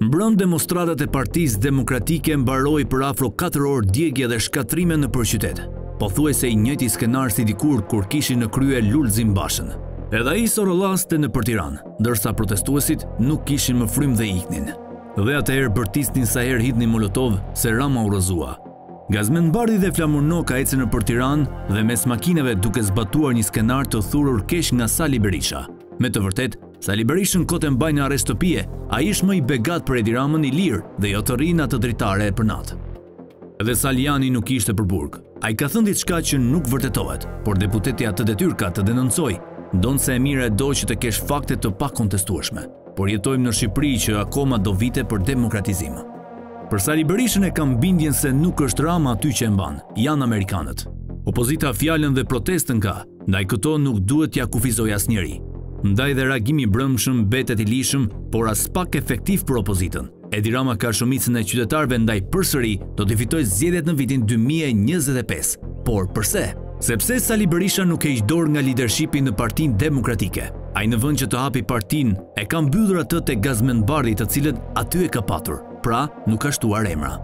Mbrëmë demonstratat e Partisë Demokratike mbaroi për afro 4 orë djegje dhe shkatërrime nëpër qytet. Pothuajse i njëjti skenar si dikur kur kishin në krye Lulzim Bashën. Edhe ai sorollatej nëpër Tiranë, ndërsa protestuesit nuk kishin më frymë dhe iknin. Dhe atëherë bërtisnin sa herë hidhnin molotov se Rama u rëzua, Gazmend Bardhi dhe Flamur Noka ecën nëpër Tiranë dhe mes makinave duke zbatuar një skenar të thurur keq nga Sali Berisha. Me të vërtetë, Sali Berishën kot e mbajnë në arrest shtëpie, ai është më i begat për Edi Ramën i lirë dhe jo të rrijë në atë dritare përnatë. Dhe Salianji nuk ishte për burg. Ai ka thënë diçka që nuk vërtetohet, por deputeti atë detyrë ka të denoncojë, ndonëse e mira e do që të kesh fakte të pakontestueshme. por jetojmë në Shqipëri që akoma do vite për demokratizim. Për Sali Berishën e kam bindjen se nuk është Rama aty që e mban, janë amerikanët. Opozita fjalën dhe protestën ka, ndaj këto nuk duhet t'ia kufizojë asnjeri. Ndaj dhe reagimi i mbrëmshëm mbetet i ligjshëm, por aspak efektiv për opozitën. Edi Rama ka shumicën e qytetarëve ndaj përsëri do t'i fitojë zgjedhjet në vitin 2025. Por përse? Sepse Sali Berisha nuk heq dorë nga lidershipi në Partinë Demokratike. Ai në vend që të hapë partinë, e ka mbyllur atë te Gazmend Bardhi, të cilën aty e ka patur. Pra, nuk ka shtuar emra.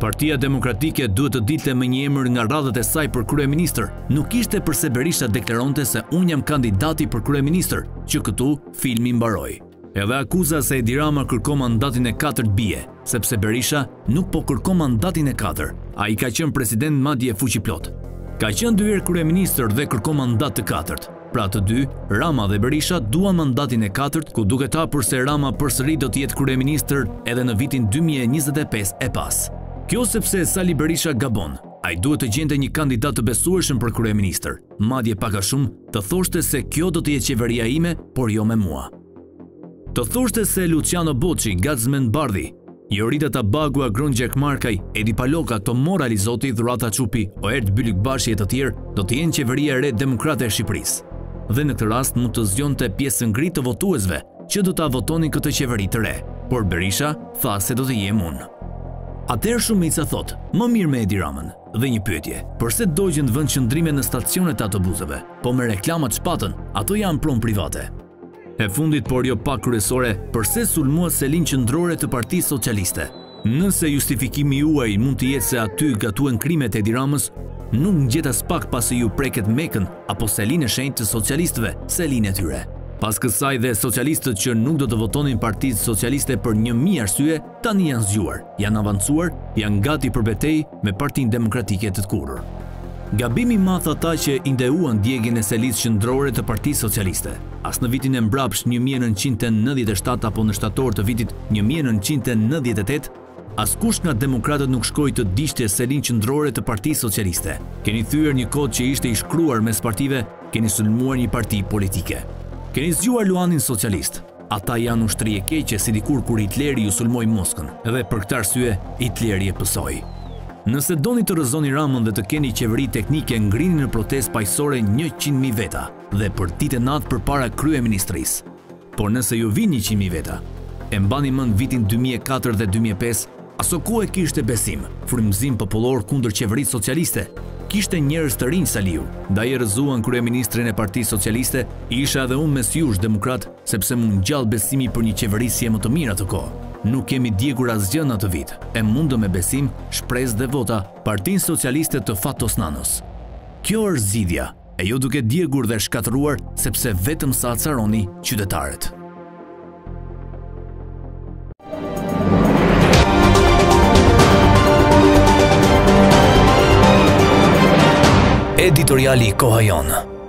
Partia Demokratike duhet të dilte me një emër nga radhët e saj për kryeministër. Nuk ishte përse Berisha deklaronte se unë jam kandidati për kryeministër, që këtu filmi mbaroi. Edhe akuza se Edi Rama kërkon mandatin e katërt bie, sepse Berisha nuk po kërkon mandatin e katërt. Ai ka qenë president madje fuqiplot. Ka qenë dy herë kryeministër dhe kërkon mandat të katërt. Pra të dy, Rama dhe Berisha duan mandatin e katërt ku duket hapur se Rama përsëri do të jetë kryeministër edhe në vitin dy mijë e njëzet e pesë e pas. Kjo sepse Sali Berisha gabon. Ai duhet të gjente një kandidat të besueshëm për kryeministër, madje pak a shumë Të thoshte se kjo do të jetë qeveria ime, por jo me mua. Të thoshte se Luçiano Boçi, Gazmend Bardhi, Jorida Tabaku, Agron Gjekmarkaj, Edi Paloka, Tomor Alizoti, Dhurata Çupi, Oerd Bylykbashi e të tjerë, do të jenë qeveria e re demokrate e Shqipërisë. Dhe në këtë rast mund të zgjonte pjesën gri të votuesve që do ta votonin këtë qeveri të re, por Berisha tha se do të jem unë. Atëherë shumica thotë, më mirë me Edi Ramën. Dhe një pyetje, përse dogjën vendqëndrime në stacionet e autobusëve, po me reklamat ç'patën, ato janë pronë private. E fundit por jo pak kryesore, përse sulmuat selinë qendrore të partisë socialiste? Nëse justifikimi juaj mund të jetë se aty gatuhen krimet e Edi Ramës, nuk ngjit aspak pasi ju prekët Mekën apo selinë e shenjtë të socialistëve, selinë e tyre. Pas kësaj dhe socialistët që nuk do të votonin Partinë Socialiste për një mijë arsye, Tani janë zgjuar, janë avancuar, janë gati për betejë me Partinë Demokratike të tkurrur. Gabim i madh ata që i nderuan djegien e selisë qendrore të Partisë Socialiste. As në vitin e mbrapsht një mijë e nëntëqind e nëntëdhjetë e shtatë apo në shtator të vitit një mijë e nëntëqind e nëntëdhjetë e tetë, askush nga demokratët nuk shkoi të digjte selinë qendrore të Partisë Socialiste. Keni thyer një kod që ishte i shkruar mes partive, keni sulmuar një parti politike. Keni zgjuar luanin socialist. Ata janë ushtri e keqe si dikur kur Hitleri iu sulmoi Moskën dhe për këtë arsye Hitleri e pësoi. Nëse doni të rrëzoni Ramën dhe të keni qeveri teknike ngrini në protestë paqësore njëqind mijë veta dhe për ditë e natë përpara kryeministrisë. Por nëse ju vijnë njëqind mijë veta e mbani mend vitin dy mijë e katër dhe dy mijë e pesë, Aso kohe kishte besim, frymëzim popullor kundër qeverisë socialiste. Kishte njerëz të rinj Saliu, ndaj e rrëzuan kryeministrin e Partisë Socialiste, isha edhe unë mes jush demokrat, sepse m'u ngjall besimi për një qeverisje më të mirë atë kohë. Nuk kemi djegur asgjë në atë vit, e mundëm me besim, shpresë dhe vota, Partinë Socialiste të Fatos Nanos. Kjo është zgjidhja. e jo duke djegur dhe shkatërruar sepse vetëm sa acaroni qytetarët. Editoriali i Koha Jonë